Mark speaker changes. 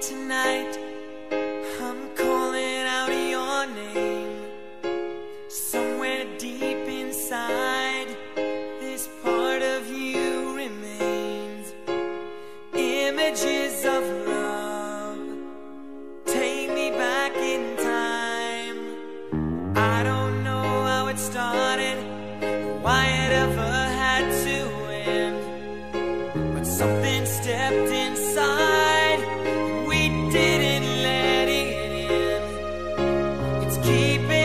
Speaker 1: tonight. I'm calling out your name. Somewhere deep inside This part of you remains. Images of love. Take me back in time. I don't know how it started Why it ever had to end. But something stepped in. keep it